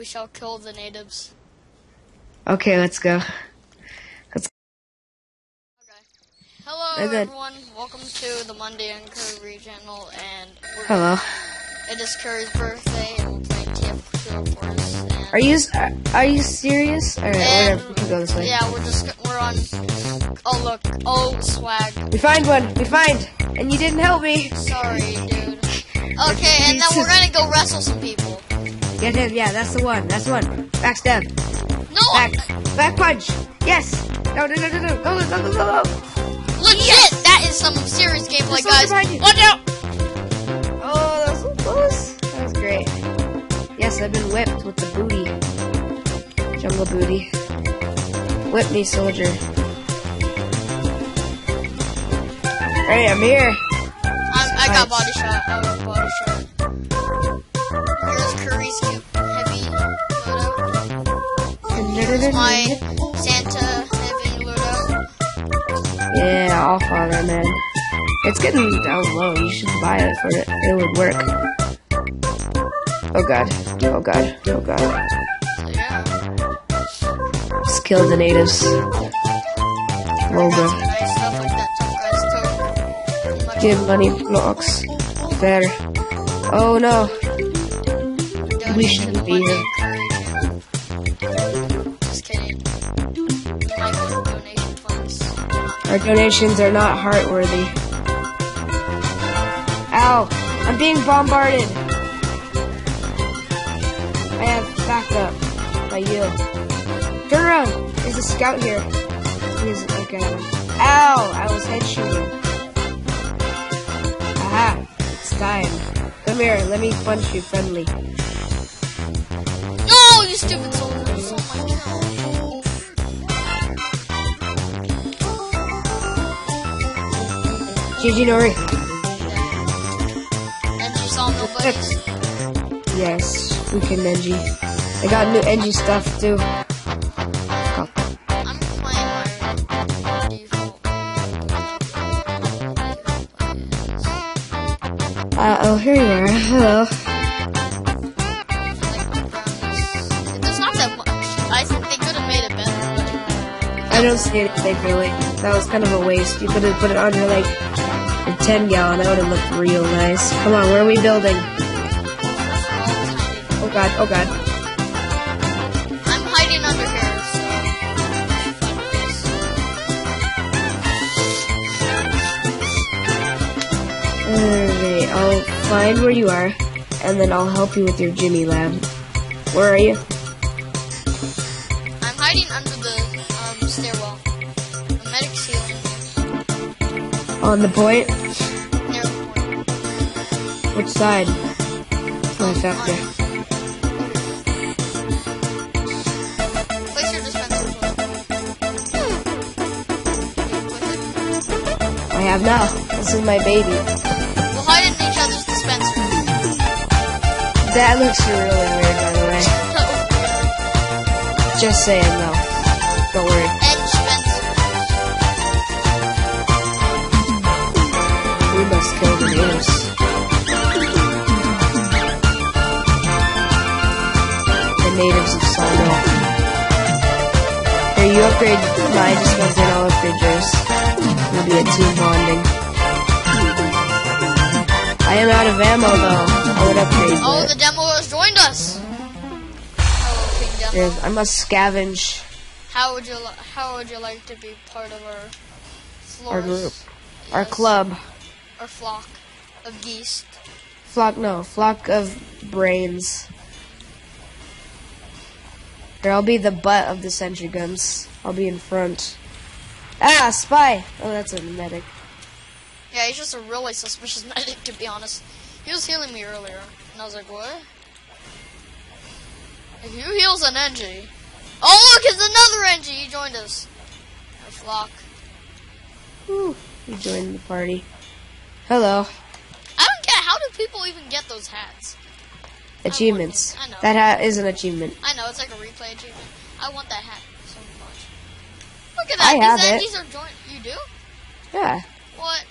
we shall kill the natives. Okay, let's go. Hello And then- everyone, welcome to the Mundy and Curry channel, and we're Hello. it is Curry's birthday, and we're playing TF2 of course. Are you are, are you serious? All right, whatever. We can go this way. Yeah, we're just we're on. Oh look, oh swag. We find one. We find, and you didn't help me. Sorry, dude. Okay, and then we're gonna go wrestle some people. Yeah, yeah, yeah. That's the one. That's the one. Backstab. No, Back. Back punch. Yes. No, no, no, no, no. Go, go, go, go, go. legit. That is some serious gameplay, guys. someone behind you. Watch out! Oh, that was so close. That was great. Yes, I've been whipped with the booty. Jungle booty. Whip me, soldier. Hey, I'm here. I'm, I got shot. I was body shot. Here's my Santa heavy loadout. Yeah, I'll follow, man. It's getting down low. You should buy it for it. It would work. Oh god. Oh god. Oh god. Yeah. Just kill the natives. Logo. Nice stuff like that tough guy's token. Much Give money blocks. There. Oh no. we shouldn't be here. Our donations are not heartworthy. Ow! I'm being bombarded! I have backup. By you. Turn around! There's a scout here. He's okay. Ow! I was head shooting. Aha! It's time. Come here, let me punch you friendly. No, you stupid soldiers! Oh my. GG Nori. And you saw nobody. Yes, we can Engie. I got new Engie stuff too. I'm playing my default. Uh oh, here you are. Hello. There's not that much. I think they could have made it better. I don't see anything really. That was kind of a waste. You could have put it under like a 10 gallon. That would have looked real nice. Come on, where are we building? Oh god, oh god. I'm hiding under here, Alright, I'll find where you are, and then I'll help you with your Jimmy lab. Where are you? On the point? Which side? My factor. Place your dispenser. I have now. This is my baby. We'll hide in each other's dispenser. That looks really weird, by the way. Just saying, though. You upgrade my dispenser and I'll upgrade yours. We'll be a team bonding. I am out of ammo though. I would upgrade Oh, it. the demo has joined us. Hello, King Demo. There's- I must scavenge How would you How would you like to be part of our floors? our group. Our club. Our flock of geese. Flock, no. Flock of brains. Here, I'll be the butt of the sentry guns. I'll be in front. Ah, spy! Oh, that's a medic. Yeah, he's just a really suspicious medic, to be honest. He was healing me earlier, and I was like, what? If you heals an Engie. Oh, look, it's another Engie. He joined us. Our flock. Whew, you joined the party. Hello. I don't get how do people even get those hats? Achievements. I know. That hat is an achievement. I know it's like a replay achievement. I want that hat so much. Look at that. I have These it. Engies are joined. You do? Yeah, What?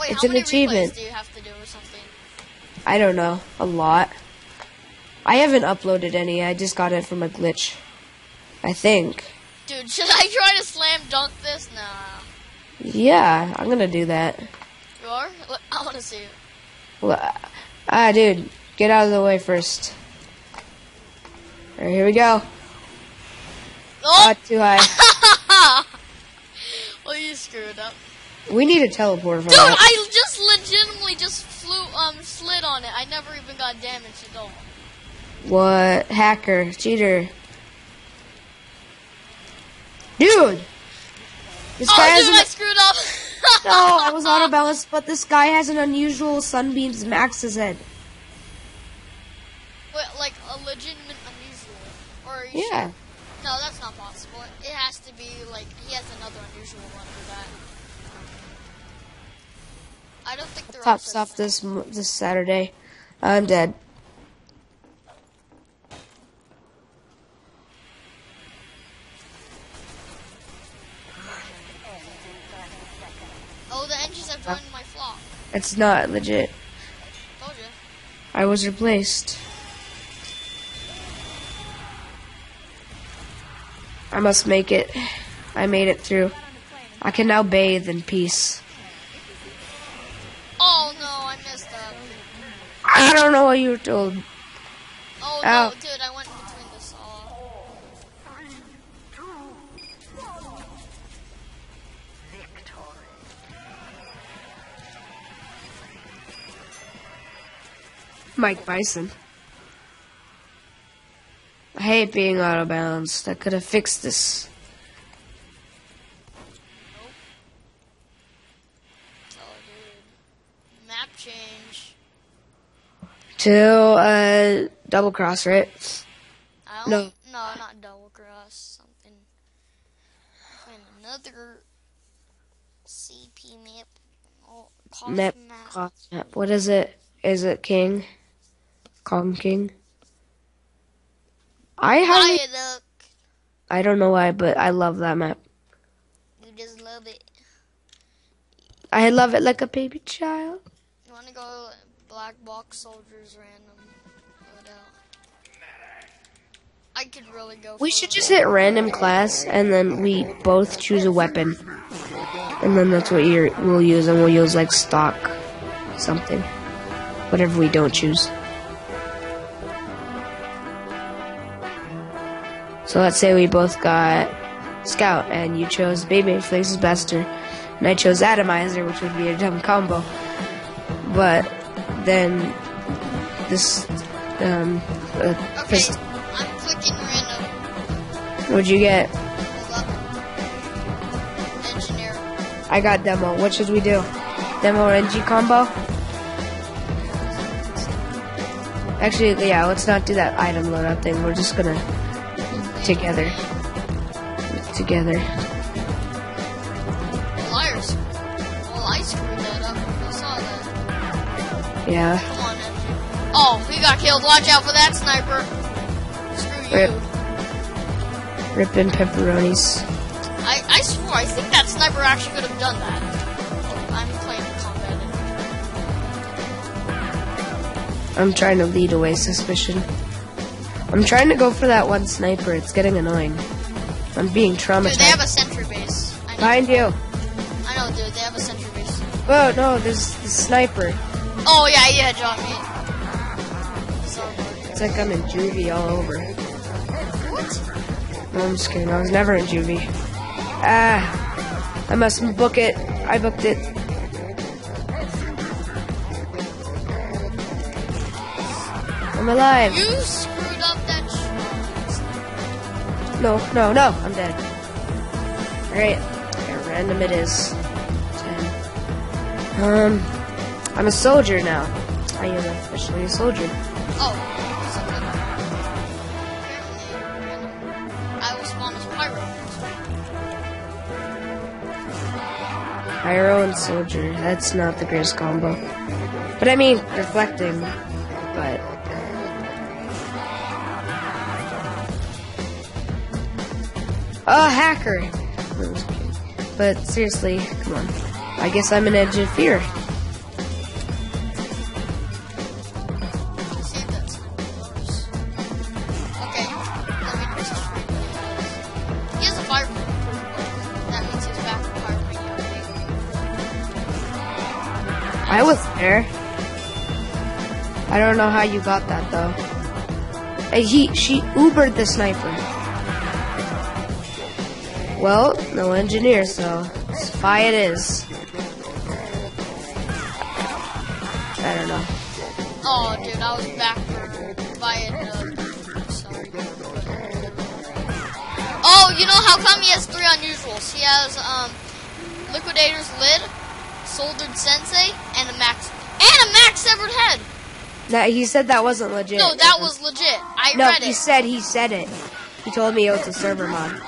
Wait, It's how an many achievement. replays do you have to do or something? I don't know. A lot. I haven't uploaded any. I just got it from a glitch. I think. Dude, should I try to slam dunk this? Nah. Yeah, I'm gonna do that. You are? I want to see it. Well, ah, dude, get out of the way first. Alright, here we go. Oh! Ah, too high. well, you screwed up. We need a teleporter for Dude, that. I just legitimately just flew, um, slid on it. I never even got damaged at all. What? Hacker. Cheater. Dude! This guy Oh, has dude, I screwed up. No, I was auto balanced, but this guy has an unusual sunbeams max's head. But, like, a legitimate unusual. Or are you Yeah. sure? No, that's not possible. It has to be, like, he has another unusual one for that. I don't think there are Top such stuff this m- this Saturday. I'm dead. Oh, the engines have joined my flock. It's not legit. Told you. I was replaced. I must make it. I made it through. I can now bathe in peace. Oh, no, I missed that. I don't know what you were told. Oh, Ow. no, dude, I went between the saw. Mike Bison. I hate being out of bounds. I could have fixed this. Oh. Map change. To uh double cross, right? I No. no, not double cross. Something. Find another CP map. Oh, Map, map. cross map. What is it? Is it King? Kong King? I have. I don't know why, but I love that map. You just love it. I love it like a baby child. You want to go black box soldiers random? I could really go. We should just hit random class and then we both choose a weapon. And then that's what you're, we'll use, and we'll use like stock something. Whatever we don't choose. So let's say we both got Scout, and you chose Baby Face's Blaster, and I chose Atomizer, which would be a dumb combo. But then this, um, uh, Okay, I'm clicking random. what'd you get? Engineer. I got demo. What should we do? Demo or Engie combo? Actually, yeah, let's not do that item loadout thing. We're just gonna together. Together. Liars. Well, I screwed that up. I saw that. Yeah. Come on, Engineer. Oh, he got killed. Watch out for that sniper. Screw Rip. you. Ripping pepperonis. I, I swore, I think that sniper actually could have done that. Oh, I'm playing combat. I'm trying to lead away suspicion. I'm trying to go for that one sniper. It's getting annoying. I'm being Dude, they have a sentry base. I know, Behind you. I know, dude, they have a sentry base. Oh no, there's the sniper. Oh, yeah, yeah, John, me. It's like I'm in juvie all over. What? No, I'm just kidding. I was never in juvie. Ah, I must book it. I booked it. I'm alive. You No, no, no. I'm dead. Alright. Yeah, random it is. Um, I'm a soldier now. I am officially a soldier. Oh. Apparently, I was spawn as pirate. Pyro and soldier. That's not the greatest combo. But I mean, reflecting. A hacker! No, but seriously, come on. I guess I'm an edge of fear. I was there. I don't know how you got that though. He she Ubered the sniper. Well, no engineer, so spy it is. I don't know. Oh, dude, I was back for buying. Uh, sorry. Oh, you know how come he has three unusuals? He has um, Liquidator's lid, Soldered Sensei, and a max and a max severed head. That he said that wasn't legit. No, that was legit. I No, read he said he said it. He told me it was a server mod,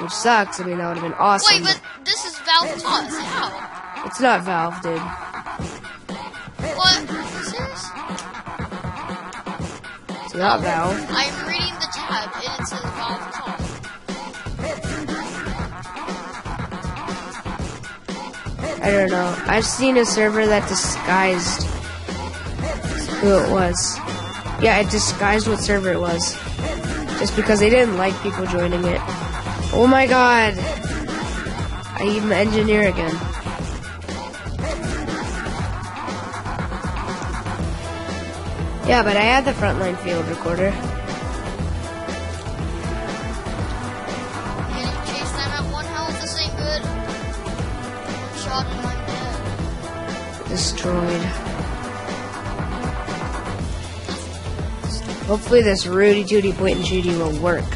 which sucks. I mean, that would have been awesome. Wait, but this is Valve Plus. How? it's not Valve, dude. What? Serious? It's not Valve. I'm reading the tab and it says Valve Plus. I don't know. I've seen a server that disguised who it was. Yeah, it disguised what server it was. Just because they didn't like people joining it. Oh my god. I even engineer again. Yeah, but I had the frontline field recorder. destroyed. Hopefully this Rudy Judy, point and shooty will work.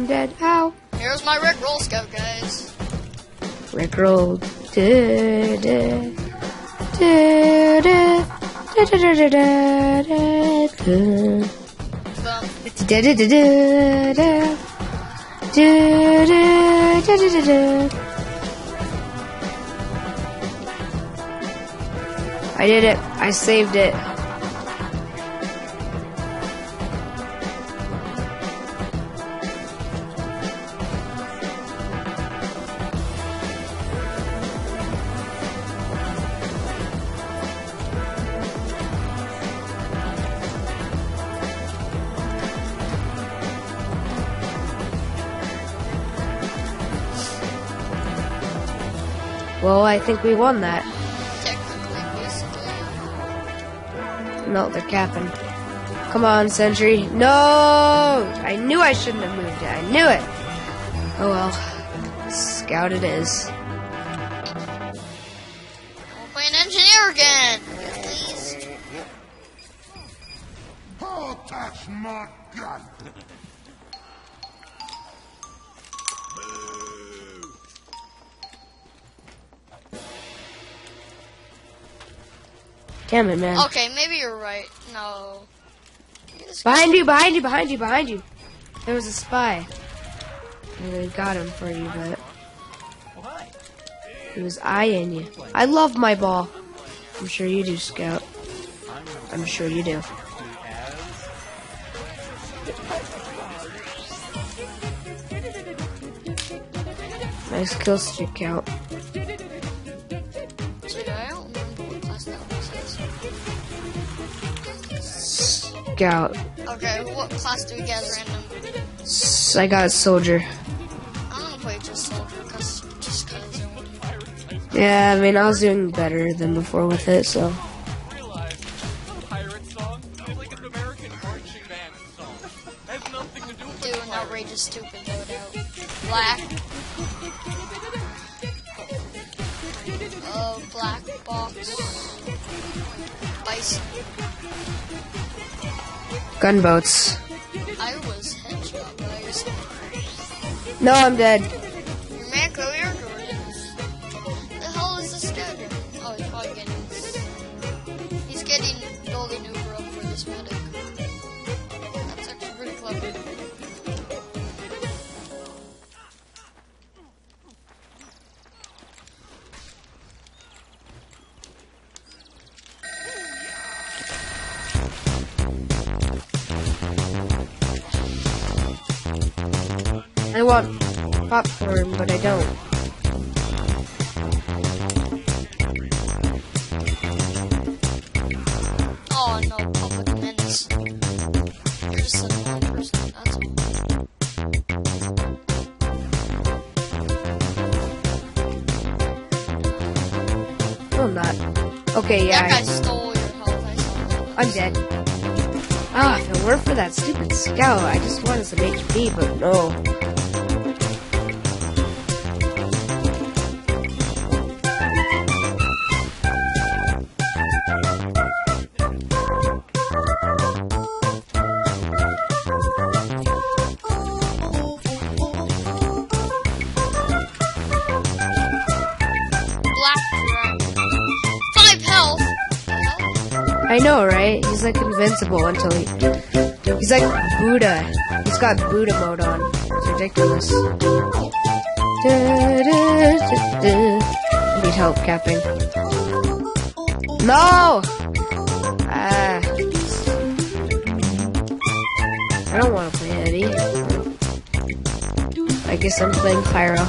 I'm dead. Ow. Here's my Rickroll scout, guys. Rickroll. Da, da. Da, da, da, I did it. I saved it. I think we won that. No, they're capping. Come on, Sentry. No! I knew I shouldn't have moved it. I knew it. Oh well. Scout it is. We'll play an engineer again. Please. Oh, touch my gun! Damn it, man. Okay, maybe you're right. No. Behind you, behind you, behind you, behind you. There was a spy. And they got him for you, but he was eyeing you. I love my ball. I'm sure you do, Scout. I'm sure you do. Nice kill streak count. Scout. Okay, what class do we get random? S- I got soldier. I'm gonna play just soldier, cause just I Yeah, I mean, I was doing better than before with it, so. realize a pirate song is like an American marching band song. Has nothing to do an outrageous stupid loadout. Black. Oh, black box. Bison. Gunboats. I was headshot by yourself. No, I'm dead. want popcorn, but I don't. Oh no, menace. You're person, that's all. I'm not. Okay, yeah. That I... guy stole your health. I am dead. Ah, oh, if it weren't for that stupid scout, I just wanted some HP, but no. He's like invincible until he. He's like Buddha. He's got Buddha mode on. It's ridiculous. I need help capping. No! Ah. I don't want to play Eddie. I guess I'm playing Pyro.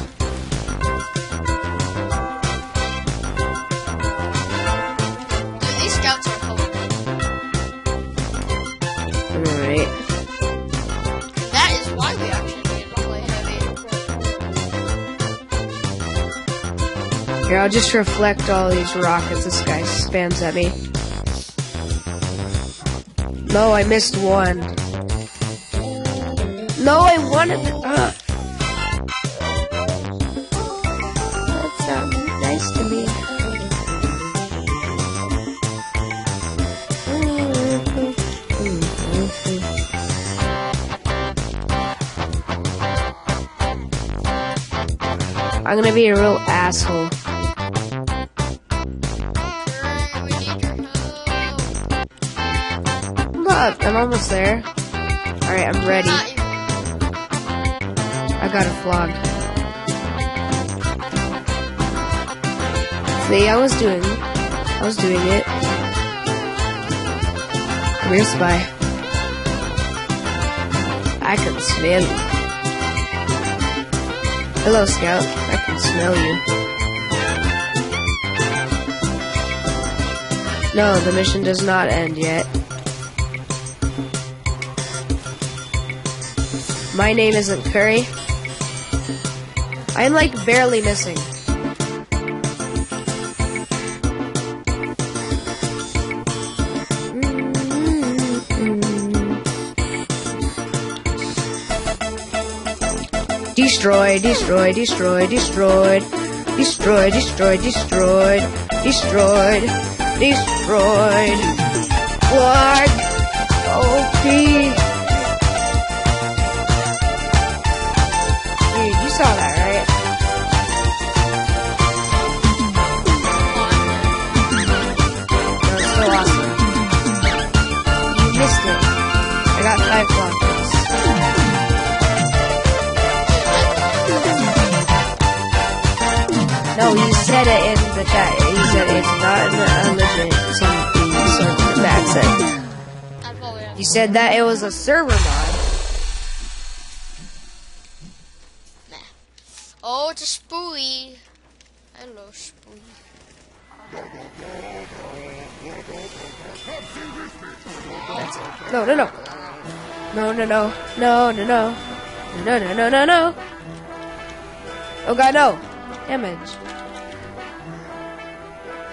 I'll just reflect all these rockets this guy spams at me. No, I missed one. No, I wanted the. Uh. That's not nice to me. I'm gonna be a real asshole. Look, I'm almost there. Alright, I'm ready. I got a flog. See, I was doing, I was doing it. Come here, spy. I can smell you. Hello, Scout. I can smell you. No, the mission does not end yet. My name isn't Curry. I'm like barely missing. Destroy, destroy, destroy, destroyed. Destroy, destroy, destroyed. Destroyed, destroyed. Flag. Said it in the chat. You said it's not a legit something, something said. I probably have. You said that it was a server mod. Nah. Oh, it's a spooey. Hello, spooey. No, no, no. No, no, no. No, no, no. No, no, no, no, no. Oh god, no. Damage.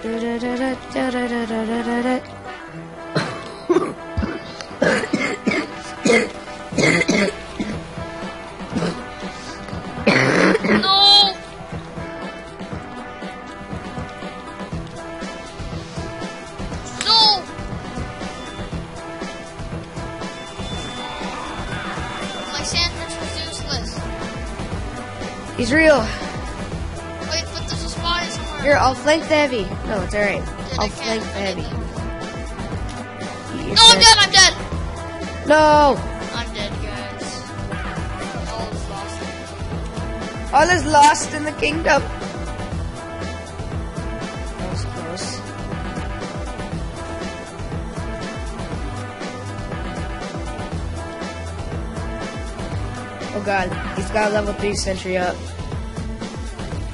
No! No! My sandwich was useless. He's real. Here, I'll flank the heavy. No, it's alright. I'll flank the heavy. No, I'm dead. I'm dead! No! I'm dead, guys. All is lost. All is lost in the kingdom. That was close. Oh god, he's got a level 3 sentry up.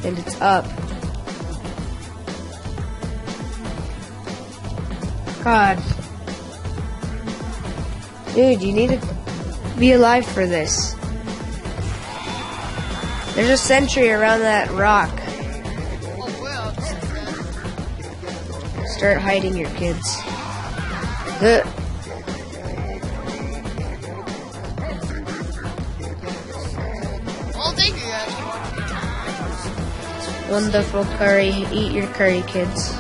And it's up. God. Dude, you need to be alive for this. There's a sentry around that rock. Start hiding your kids. Guys. Wonderful curry. Eat your curry, kids.